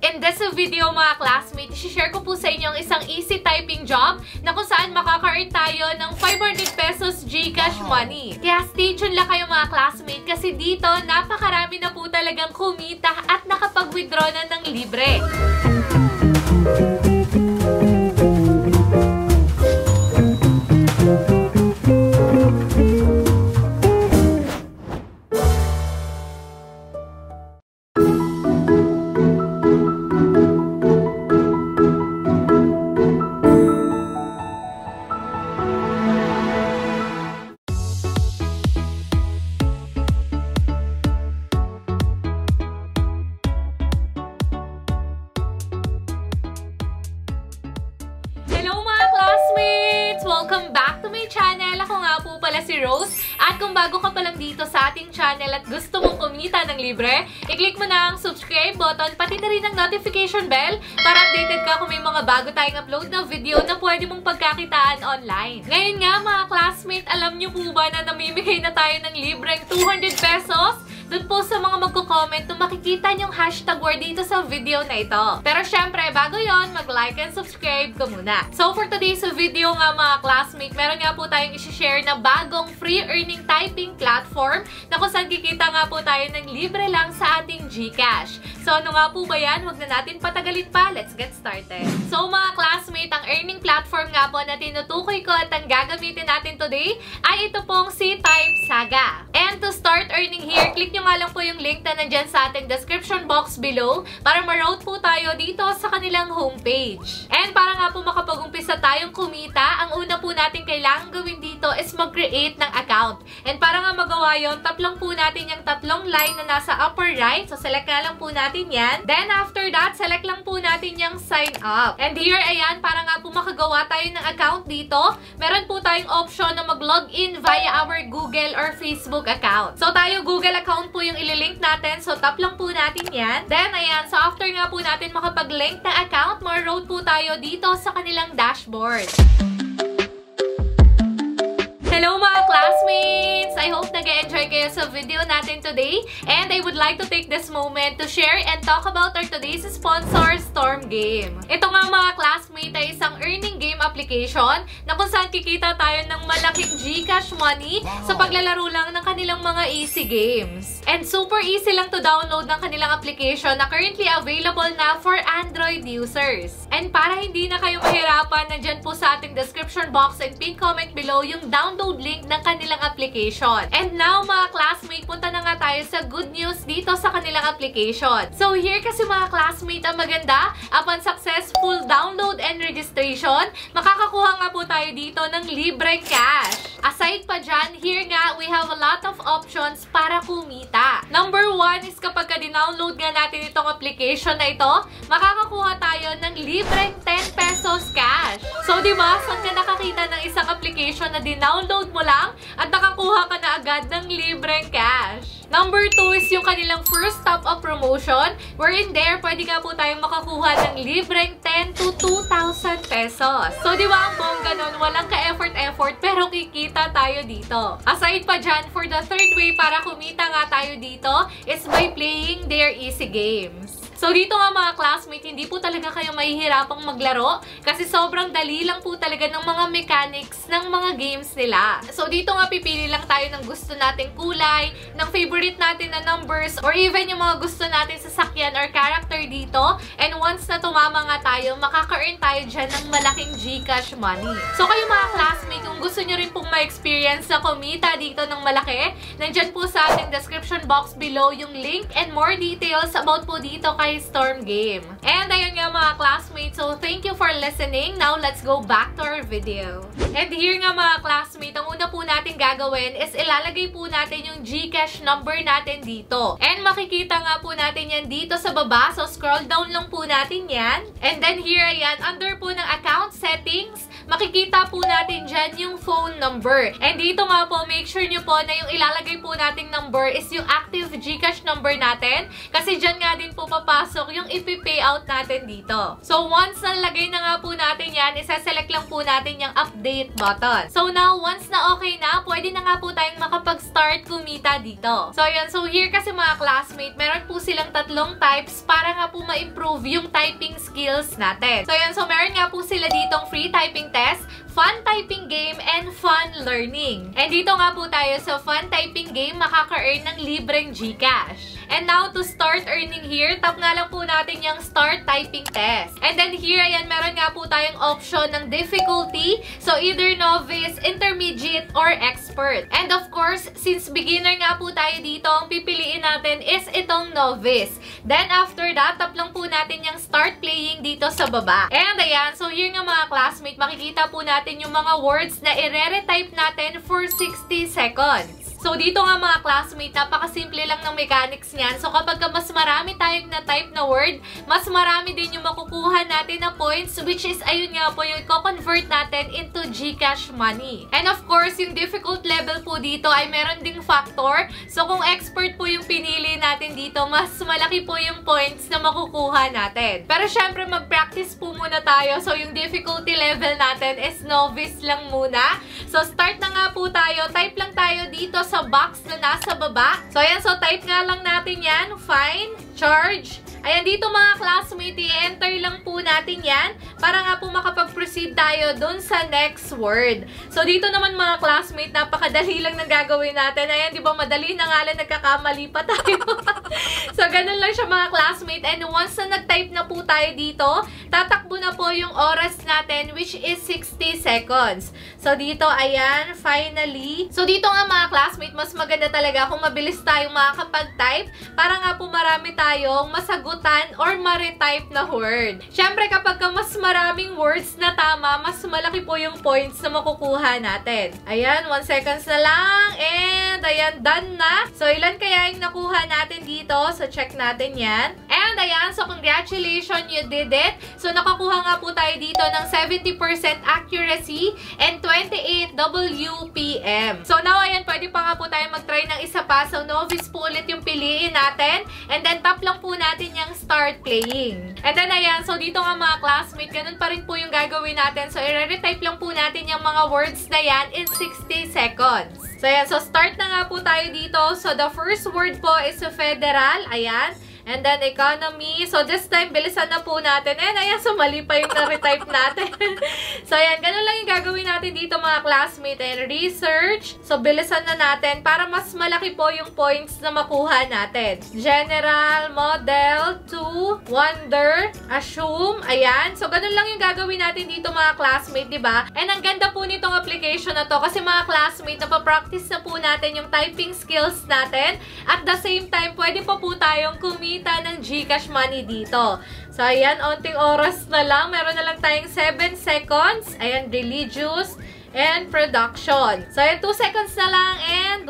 In this video mga classmates, share ko po sa inyo ang isang easy typing job na kung saan makaka-earn tayo ng 500 pesos Gcash money. Kaya stay tuned lang kayo mga classmates kasi dito napakarami na po talagang kumita at nakapag-withdraw na ng libre. At kung bago ka pa lang dito sa ating channel at gusto mong kumita ng libre, i-click mo na ang subscribe button, pati na rin ang notification bell para updated ka kung may mga bago tayong upload na video na pwede mong pagkakitaan online. Ngayon nga mga classmates, alam niyo po ba na namimigay na tayo ng libreng 200 pesos doon po sa mga magko-comment kung makikita niyong hashtag word dito sa video na ito. Pero syempre, bago yon mag-like and subscribe ka muna. So for today's video nga mga classmate, meron nga po tayong isi-share na bagong free earning typing platform na kung saan kikita nga po tayo ng libre lang sa ating GCash. So ano nga po ba yan? Huwag na natin patagalin pa. Let's get started. So mga classmate, ang earning platform nga po na tinutukoy ko at ang gagamitin natin today ay ito pong si Type Saga. And to start earning here, click nyo nga lang po yung link na nandyan sa ating description box below para ma-route po tayo dito sa kanilang homepage. And para nga po makapag-umpisa tayong kumita, ang una po natin kailangan gawin dito is mag-create ng account. And para nga magawa yon, tap lang po natin yung tatlong line na nasa upper right. So select nga lang po natin yan. Then after that, select lang po natin yung sign up. And here, ayan, para nga po makagawa tayo ng account dito, meron po tayong option na mag-login via our Google or Facebook account. So tayo, Google account po yung ililink natin. So tap lang po natin yan. Then, ayan, so after nga po natin makapag-link na account, ma-road po tayo dito sa kanilang dashboard. Hello mga classmates! I hope nag-enjoy kayo sa video natin today. And I would like to take this moment to share and talk about our today's sponsor, Storm Game. Ito nga mga classmates ay isang earning game application na kung saan kikita tayo ng malaking Gcash money sa paglalaro lang ng kanilang mga easy games. And super easy lang to download ng kanilang application na currently available na for Android users. And para hindi na kayo mahirapan, nandyan po sa ating description box and pin comment below yung download link ng kanilang application. And now, mga classmate, punta na nga tayo sa good news dito sa kanilang application. So, here kasi mga classmate, ang maganda, upon successful download and registration, makakakuha nga po tayo dito ng libreng cash. Aside pa dyan, here have a lot of options para kumita. Number one is kapag ka-download nga natin itong application na ito, makakakuha tayo ng libreng 10 pesos cash. So, di ba, saan ka nakakita ng isang application na dinownload mo lang at nakakuha ka na agad ng libreng cash? Number two is yung kanilang first top-up promotion wherein there, pwede nga po tayong makakuha ng libreng 10 to 2,000 pesos. So, di ba ang bongga nun? Walang ka-effort-effort pero kikita tayo dito. Aside pa dyan, for the third way para kumita nga tayo dito is by playing their easy games. So, dito nga mga classmates, hindi po talaga kayo mahihirapang maglaro kasi sobrang dali lang po talaga ng mga mechanics ng mga games nila. So, dito nga pipili lang tayo ng gusto nating kulay, ng favorite natin na numbers, or even yung mga gusto natin sa sakyan or character dito. And once na tumama nga tayo, makaka-earn tayo dyan ng malaking Gcash money. So, kayo mga classmates, kung gusto nyo rin pong ma-experience na kumita dito ng malaki, nandyan po sa ating description box below yung link and more details about po dito kay Storm Game. And ayun nga mga classmates, so thank you for listening. Now, let's go back to our video. And here nga mga classmates, ang una po natin gagawin is ilalagay po natin yung Gcash number natin dito. And makikita nga po natin yan dito sa baba. So, scroll down lang po natin yan. And then here, ayan, under po ng account settings, makikita po natin dyan yung phone number. And dito nga po, make sure nyo po na yung ilalagay po nating number is yung active GCash number natin. Kasi dyan nga din po papasok yung ipi-pay out natin dito. So, once nalagay na nga po natin yan, isa-select lang po natin yung update button. So, now, once na okay na, pwede na nga po tayong makapag-start kumita dito. So, yun. So, here kasi mga classmate, meron po silang tatlong types para nga po ma-improve yung typing skills natin. So, yun. So, meron nga po sila ditong free typing test, fun typing game, and fun learning. And dito nga po tayo sa fun typing game, makaka-earn ng libreng Gcash. And now, to start earning here, tap nga lang po natin yung start typing test. And then here, ayan, meron nga po tayong option ng difficulty. So, either novice, intermediate, or expert. And of course, since beginner nga po tayo dito, ang pipiliin natin is itong novice. Then, after that, tap lang po natin yung start playing dito sa baba. And ayan, so here nga mga classmate, makikita po natin yung mga words na i-retype natin for 60 seconds. So, dito nga mga classmate, napakasimple lang ng mechanics niyan. So, kapag mas marami tayong na-type na word, mas marami din yung makukuha natin na points, which is, ayun nga po, yung i-convert natin into Gcash money. And of course, yung difficult level po dito ay meron ding factor. So, kung expert po yung pinili natin dito, mas malaki po yung points na makukuha natin. Pero syempre, mag-practice po muna tayo. So, yung difficulty level natin is novice lang muna. So, start na nga po tayo. Type lang tayo dito sa box na nasa baba. So, ayan. So, type nga lang natin yan. Fine. Charge. Ayan, dito mga classmate, i-enter lang po natin yan para nga po makapag-proceed tayo dun sa next word. So, dito naman mga classmate, napakadali lang ng gagawin natin. Ayan, di ba, madali na nga lang nagkakamali pa tayo. so, ganun lang siya mga classmate. And once na nag-type na po tayo dito, tatakbo na po yung oras natin, which is 60 seconds. So, dito, ayan, finally. So, dito nga mga classmate, mas maganda talaga kung mabilis tayong makakapag-type para nga po marami tayong masagot sagutan or ma-retype na word. Siyempre, kapag ka mas maraming words na tama, mas malaki po yung points na makukuha natin. Ayan, 1 seconds na lang. And, ayan, done na. So, ilan kaya yung nakuha natin dito? So, check natin yan. Ayan, so congratulations, you did it. So, nakakuha nga po tayo dito ng 70% accuracy and 28 WPM. So, now, ayan, pwede pa nga po tayo mag-try ng isa pa. So, novice po ulit yung piliin natin. And then, tap lang po natin yung start playing. And then, ayan, so dito nga mga classmate, ganun pa rin po yung gagawin natin. So, i-retype lang po natin yung mga words na yan in 60 seconds. So, ayan, so start na nga po tayo dito. So, the first word po is federal. Ayan. And then, economy. So, this time, bilisan na po natin. And, ayan, so, mali pa yung na-retype natin. so, ayan, ganun lang yung gagawin natin dito, mga classmate. And, research. So, bilisan na natin para mas malaki po yung points na makuha natin. General, model, to, wonder, assume. Ayan. So, ganun lang yung gagawin natin dito, mga classmate, di ba? And, ang ganda po nitong application na to kasi, mga classmate, napapractice na po natin yung typing skills natin. At the same time, pwede pa po tayong kumita kumita ng Gcash money dito. So, ayan, onting oras na lang. Meron na lang tayong 7 seconds. Ayan, religious and production. So, ayan, 2 seconds na lang and 1.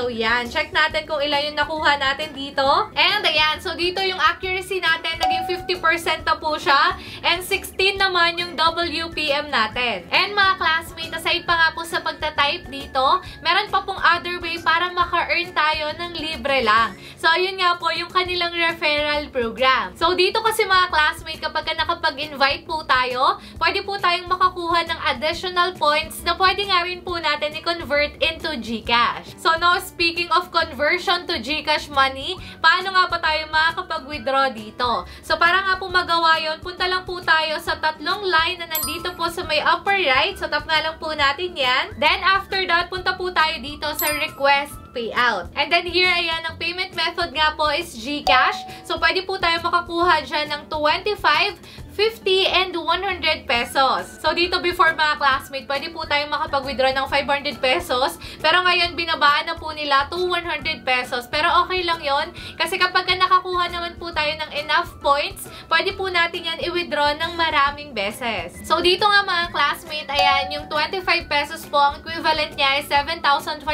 So, yan. Check natin kung ilan yung nakuha natin dito. And, ayan. So, dito yung accuracy natin, naging 50% na po siya. And 16 naman yung WPM natin. And, mga classmates, aside pa nga po sa pagta-type dito, meron pa pong other way para maka-earn tayo ng libre lang. So, ayun nga po, yung kanilang referral program. So, dito kasi mga classmates, kapag nakapag-invite po tayo, pwede po tayong makakuha ng additional points na pwede nga rin po natin i-convert into GCash. So now, speaking of conversion to GCash money, paano nga pa tayo makakapag-withdraw dito? So para nga po magawa yon punta lang po tayo sa tatlong line na nandito po sa may upper right. So tap nga lang po natin yan. Then after that, punta po tayo dito sa request payout. And then here, ayan, ang payment method nga po is GCash. So, pwede po tayo makakuha dyan ng 25, 50 and 100 pesos. So, dito before mga classmate, pwede po tayong makapag-withdraw ng 500 pesos. Pero ngayon, binabaan na po nila to 100 pesos. Pero okay lang yon Kasi kapag nakakuha naman po tayo ng enough points, pwede po natin yan i-withdraw ng maraming beses. So, dito nga mga classmate, ayan, yung 25 pesos po, ang equivalent niya is 7,500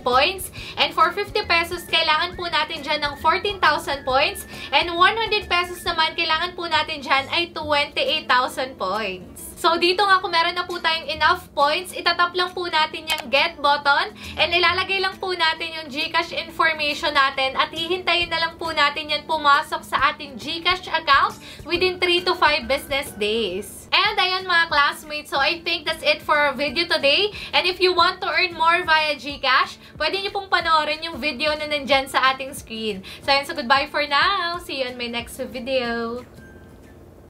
points. And for 50 pesos, kailangan po natin dyan ng 14,000 points. And 100 pesos naman, kailangan po natin dyan ay 28,000 points. So, dito nga kung meron na po tayong enough points, itatap lang po natin yung get button and ilalagay lang po natin yung Gcash information natin at hihintayin na lang po natin yan pumasok sa ating Gcash account within 3 to 5 business days. And ayun mga classmates, so I think that's it for our video today. And if you want to earn more via Gcash, pwede nyo pong panoorin yung video na nandyan sa ating screen. So ayun, so goodbye for now. See you on my next video.